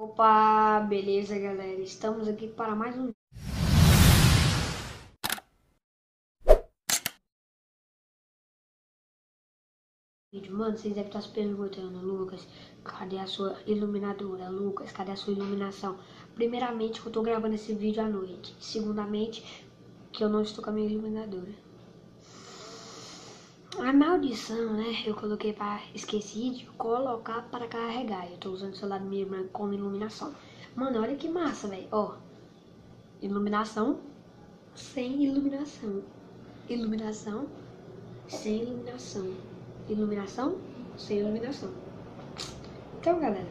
Opa, beleza galera, estamos aqui para mais um vídeo. Mano, vocês devem estar se perguntando, Lucas, cadê a sua iluminadora? Lucas, cadê a sua iluminação? Primeiramente, que eu tô gravando esse vídeo à noite. Segundamente, que eu não estou com a minha iluminadora. A maldição, né? Eu coloquei para esqueci de colocar para carregar. Eu tô usando o celular da minha irmã como iluminação. Mano, olha que massa, velho. Ó. Iluminação sem iluminação. Iluminação sem iluminação. Iluminação sem iluminação. Então, galera.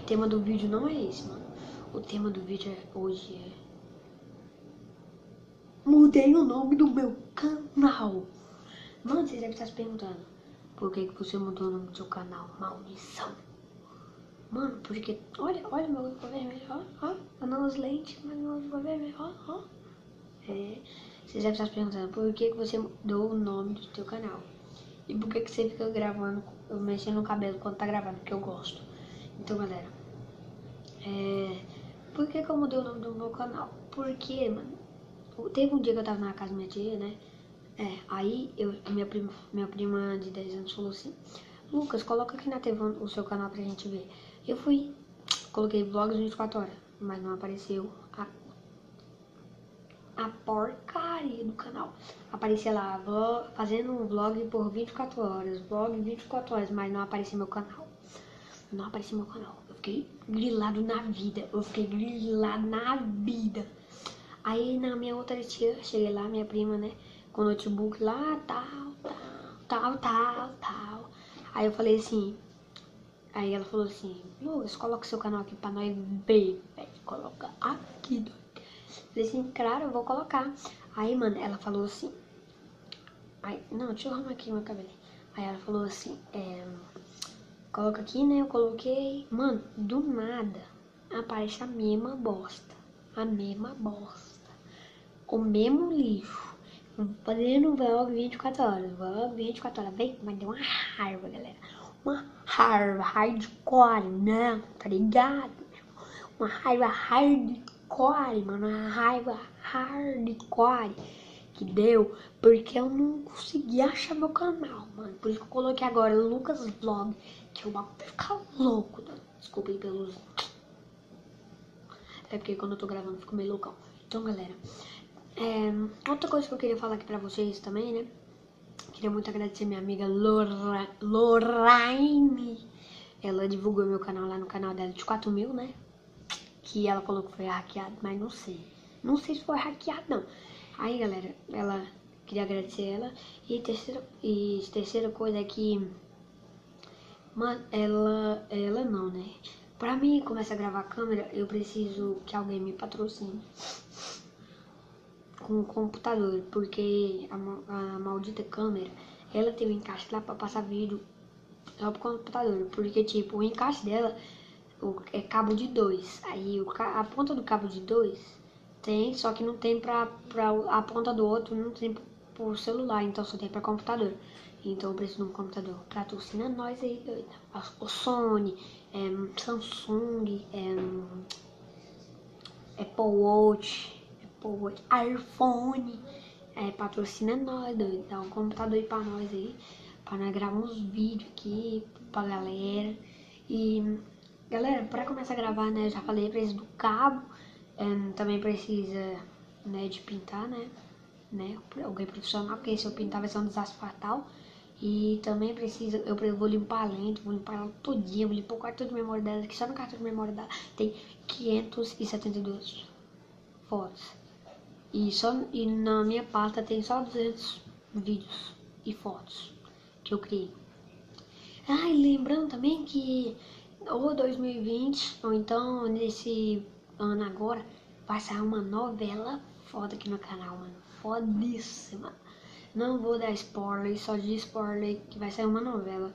O tema do vídeo não é esse, mano. O tema do vídeo é, hoje é. Mudei o nome do meu canal. Mano, vocês devem estar se perguntando por que, que você mudou o nome do seu canal? Maldição. Mano, porque. Olha, olha meu olho ficou vermelho, ó, ó. Andando as lentes, mas meu olho ficou vermelho, ó, ó. É, vocês devem estar se perguntando por que, que você mudou o nome do seu canal. E por que, que você fica gravando, mexendo no cabelo quando tá gravando, porque eu gosto. Então, galera. É, por que, que eu mudei o nome do meu canal? Porque, mano. Teve um dia que eu tava na casa da minha tia, né? É, aí eu, minha, prima, minha prima de 10 anos falou assim, Lucas, coloca aqui na TV o seu canal pra gente ver. Eu fui, coloquei vlogs 24 horas, mas não apareceu a, a porcaria do canal. Aparecia lá, vlog, fazendo um vlog por 24 horas, vlog 24 horas, mas não aparecia meu canal. Não aparecia meu canal. Eu fiquei grilado na vida, eu fiquei grilado na vida. Aí na minha outra tia, cheguei lá, minha prima, né? O notebook lá, tal, tal, tal, tal, tal. Aí eu falei assim, aí ela falou assim, Lucas, coloca seu canal aqui pra nós ver, velho, coloca aqui, doido. Falei assim, claro, eu vou colocar. Aí, mano, ela falou assim, aí, não, deixa eu arrumar aqui meu cabelo. Aí ela falou assim, é, coloca aqui, né, eu coloquei, mano, do nada aparece a mesma bosta, a mesma bosta, o mesmo lixo fazendo vlog 24 horas. Vlog 24 horas. Vem, mas deu uma raiva, galera. Uma raiva hardcore, né? Tá ligado? Uma raiva hardcore, mano. Uma raiva hardcore que deu porque eu não consegui achar meu canal, mano. Por isso que eu coloquei agora Lucas Vlog, que o bagulho vai ficar louco. Né? Desculpem pelos. É porque quando eu tô gravando eu fico meio loucão. Então, galera, é, outra coisa que eu queria falar aqui pra vocês também, né? Queria muito agradecer minha amiga Lora, Lorraine. Ela divulgou meu canal lá no canal dela de 4 mil, né? Que ela falou que foi hackeado, mas não sei. Não sei se foi hackeado, não. Aí, galera, ela queria agradecer ela. E terceira, e terceira coisa é que. Mano, ela. Ela não, né? Pra mim começar a gravar a câmera, eu preciso que alguém me patrocine com o computador, porque a, a maldita câmera, ela tem um encaixe lá para passar vídeo só pro computador, porque tipo, o encaixe dela é cabo de dois, aí o, a ponta do cabo de dois tem, só que não tem pra, pra a ponta do outro, não tem pro celular, então só tem pra computador. Então eu preciso de um computador. Patrocina nós aí. O Sony, é, Samsung, é, Apple Watch, Pô, iPhone, é, patrocina nós, doido. Dá um computador aí pra nós aí. Pra nós gravar uns vídeos aqui pra galera. E, galera, pra começar a gravar, né, eu já falei, preciso do cabo. É, também precisa, né, de pintar, né, né, alguém profissional, porque se eu pintar vai ser um desastre fatal. E também precisa, eu vou limpar a lente, vou limpar ela todinha, vou limpar o cartão de memória dela, que só no cartão de memória dela tem 572 fotos. E, só, e na minha pasta tem só 200 vídeos e fotos que eu criei. Ah, e lembrando também que ou 2020, ou então nesse ano agora, vai sair uma novela foda aqui no canal, mano. Fodíssima. Não vou dar spoiler, só de spoiler que vai sair uma novela.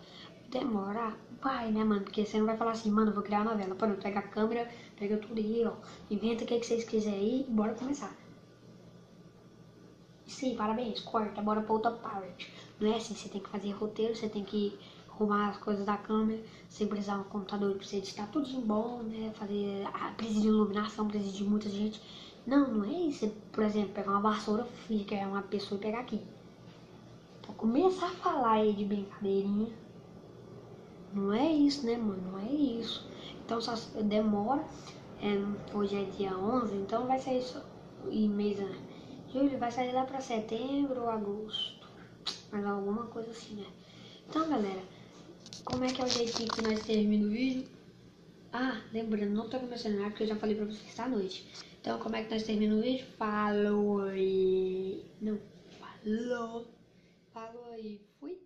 Demora? Vai, né, mano? Porque você não vai falar assim, mano, vou criar uma novela. Pô, pega a câmera, pega tudo aí, ó. Inventa o que, que vocês quiserem aí e bora começar. Sim, parabéns, corta, bora pra outra parte. Não é assim, você tem que fazer roteiro, você tem que arrumar as coisas da câmera, sem precisar um computador pra você editar tudo de bom, né? Fazer. Ah, precisa de iluminação, precisa de muita gente. Não, não é isso. Por exemplo, pegar uma vassoura que é uma pessoa e pegar aqui. Pra começar a falar aí de brincadeirinha. Não é isso, né, mano? Não é isso. Então só demora. É, hoje é dia 11, então vai sair. E mês, né? Julho vai sair lá pra setembro ou agosto. Mas alguma coisa assim, né? Então, galera, como é que é o jeitinho que nós terminamos o vídeo? Ah, lembrando, não tô com meu celular porque eu já falei pra vocês que está à noite. Então, como é que nós terminamos o vídeo? Falou aí. Não, falou. Falou aí. Fui.